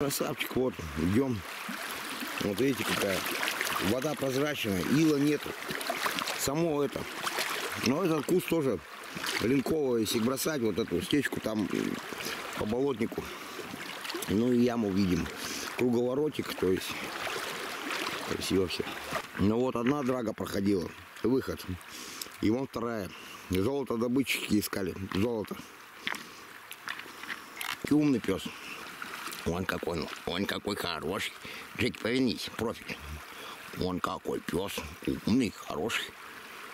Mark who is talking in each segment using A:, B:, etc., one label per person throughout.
A: Красавчик, вот, идем. Вот видите, какая вода прозрачная, ила нету. Само это. Но этот куст тоже линковый, если бросать вот эту стечку там по болотнику. Ну и яму видим. Круговоротик, то есть красиво все. Ну вот одна драга проходила, выход. И вон вторая. Золото добытчики искали. Золото. И умный пес. Он какой, ну, он какой хороший. Жить повернись, профиль. Он какой пес. Умный, хороший.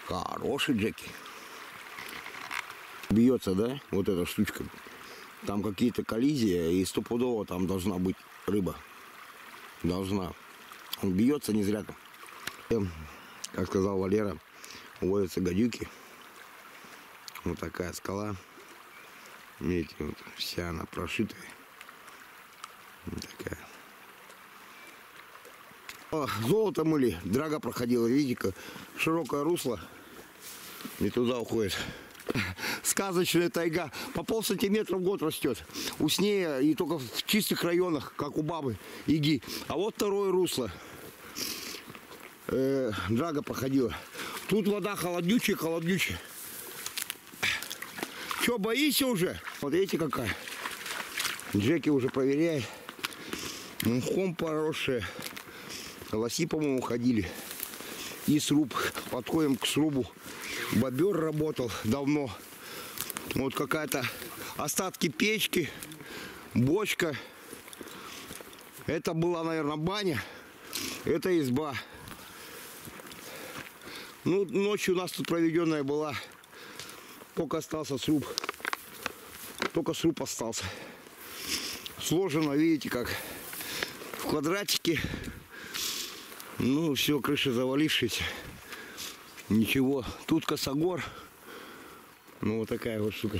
A: Хороший Джеки. Бьется, да, вот эта штучка. Там какие-то коллизии, и стопудово там должна быть рыба. Должна. Он бьется не зря там. Эм, Как сказал Валера, ловятся гадюки. Вот такая скала. Видите, вот вся она прошитая. Такая. О, золото мыли, драга проходила, видите, широкое русло. И туда уходит. Сказочная тайга. По полсантиметра в год растет. Уснее и только в чистых районах, как у бабы Иги. А вот второе русло. Э, драга проходила. Тут вода холоднючая, холоднючая. Че, боишься уже? Вот видите какая. Джеки уже проверяет. Мхом поросшие. Лоси, по-моему, ходили. И сруб. Подходим к срубу. Бобер работал давно. Вот какая-то остатки печки, бочка. Это была, наверное, баня. Это изба. Ну, ночью у нас тут проведенная была. Только остался сруб. Только сруб остался. Сложено, видите, как в квадратике. Ну, все, крыша завалившаяся. Ничего. Тут косогор. Ну, вот такая вот штука.